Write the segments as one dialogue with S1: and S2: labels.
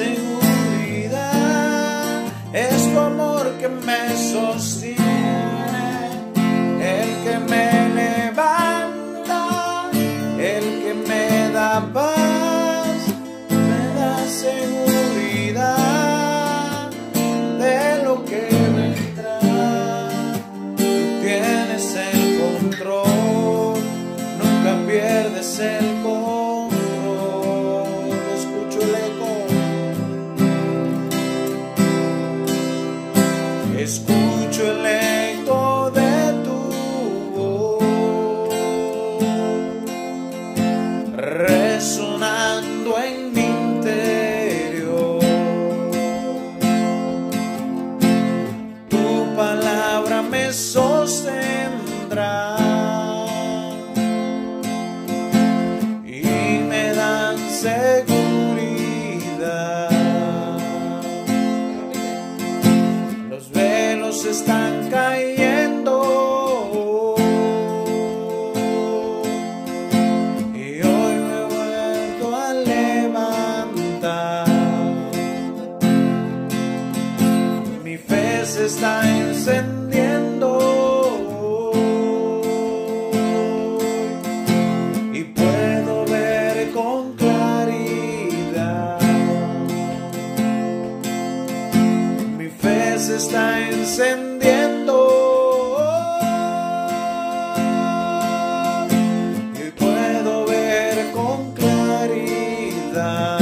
S1: seguridad. Es tu amor que me sostiene, el que me levanta, el que me da paz, me da seguridad de lo que vendrá. Tú tienes el control, nunca pierdes el Escucho el eco de tu voz resonando en mi interior. Tu palabra me sostendrá fe se está encendiendo. Y puedo ver con claridad. Mi fe se está encendiendo. Y puedo ver con claridad.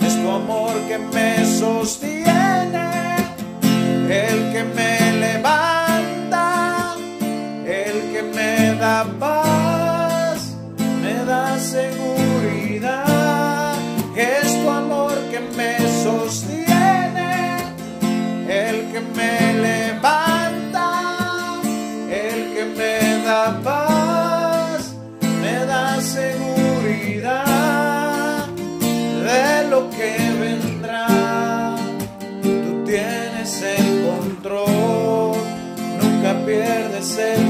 S1: Es tu amor que me sostiene, el que me levanta, el que me da paz, me da seguridad. Es tu amor que me sostiene, el que me levanta, el que me da paz, me da seguridad de lo que vendrá. Tú tienes el say.